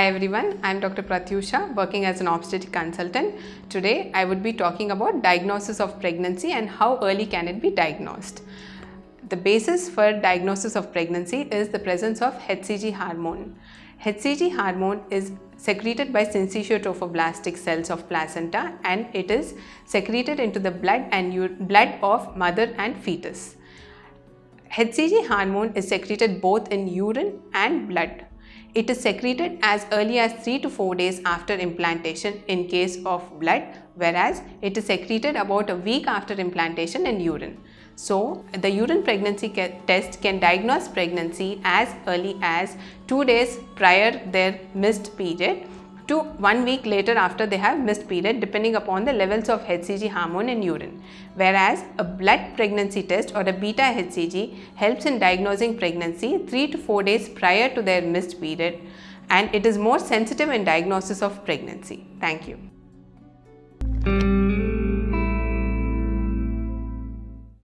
Hi everyone, I am Dr. Pratyusha working as an obstetric consultant. Today I would be talking about diagnosis of pregnancy and how early can it be diagnosed. The basis for diagnosis of pregnancy is the presence of HCG hormone. HCG hormone is secreted by syncytiotrophoblastic cells of placenta and it is secreted into the blood and blood of mother and fetus. HCG hormone is secreted both in urine and blood. It is secreted as early as 3 to 4 days after implantation in case of blood whereas it is secreted about a week after implantation in urine. So, the urine pregnancy test can diagnose pregnancy as early as 2 days prior their missed period to one week later after they have missed period depending upon the levels of HCG hormone in urine. Whereas a blood pregnancy test or a beta HCG helps in diagnosing pregnancy 3 to 4 days prior to their missed period and it is more sensitive in diagnosis of pregnancy. Thank you.